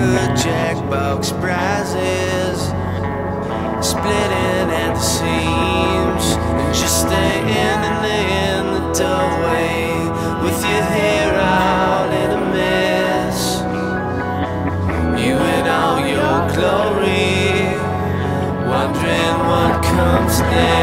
check Jackbox prizes, splitting at the seams, and just staying in the doorway with your hair out in a mess. You in all your glory, wondering what comes next.